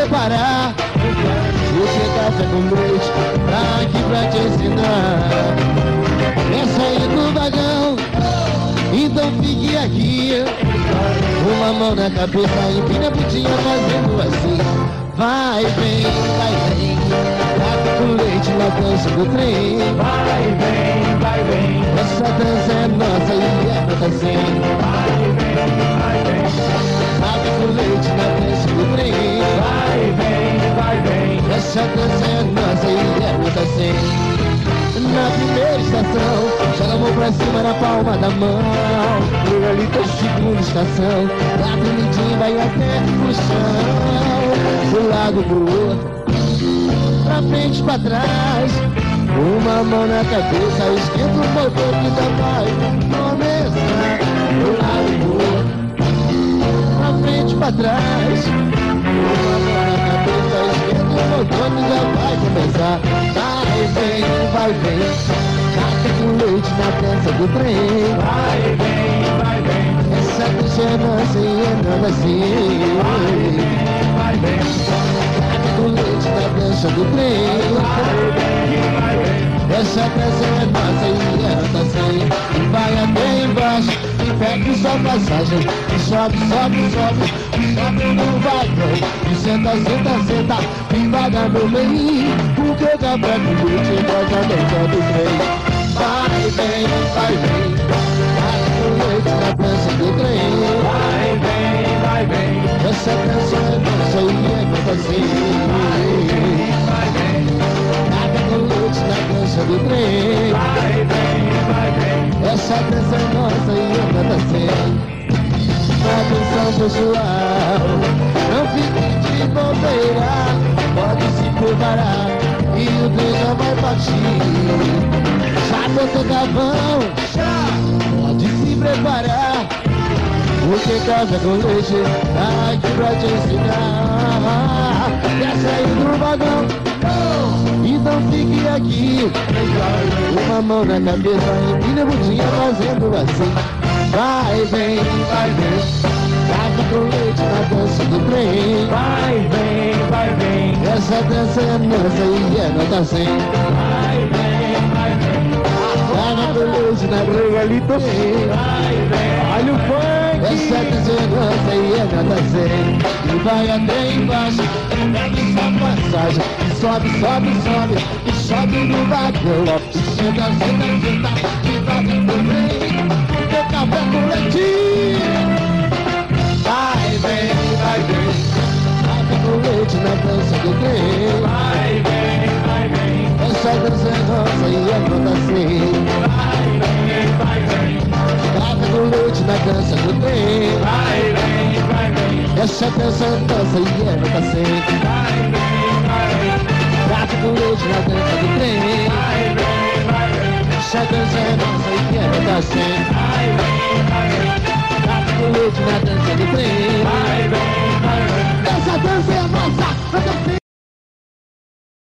preparar o com leite tá aqui pra te ensinar. É sair do vagão, então fique aqui. Uma mão na cabeça, empina a putinha fazendo assim. Vai, vem, vai, vem. Café com leite na dança do trem. Vai, vem, vai, vem. Essa dança é nossa e é nota sem. Na primeira estação, joga a mão pra cima na palma da mão. Por ali tá a segunda estação, lá bonitinho vai até o chão. Do lado pro outro, pra frente pra trás. Uma mão na cabeça, esquenta o motor que já vai começar. Do lado pro outro, pra frente pra trás. Uma mão na cabeça, esquenta o motor que já vai começar. Vai, vem, vai, vem. Café com leite na dança do trem. Vai, vem, vai, vem. Essa dança é nossa e é nada assim. Vai, vem. Café com leite na dança do trem. Vai, vem, vai, vem. Essa dança é nossa e é nada assim. E sua passagem. E sobe, sobe, sobe. E sobe no vagão. E senta, senta, senta. E vaga no meio. Porque o café com leite gosta da dança do trem. Vai, vem, vai, vem. Café com leite na dança do trem. Vai, vem, vai, vem. Essa dança é nossa e é nada assim. Vai, vem, Café com leite na dança do trem. vai, vem, vai, vem. Essa dança é nossa e não fique de bobeira, pode se preparar e o já vai partir. Já botou cavão, já pode se preparar, porque café com leite tá aqui pra te ensinar. Quer sair do vagão? Então fique aqui. Uma mão na cabeça, empina a bundinha fazendo assim. Vai, vem, vai, vem. Leite na dança do trem. Vai, vem, vai, vem. Essa dança é nossa e é nota 100. Vai, vem, vai, vem. Com leite na regalito. Vai, vem. Olha o funk! Essa dança é nossa e é nota 100. E vai até embaixo, pega sua passagem. Sobe, sobe, sobe, e sobe no vagão. E senta, senta, senta, 100. Vai, vem, vai, vem. Café com leite na dança do trem. Vai, vem, vai, vem. Essa dança é nossa e é nota 100. Vai, vem, vai, vem. Café com leite na dança do trem. Vai, vem, vai, vem. Essa dança é nossa e é nota 100.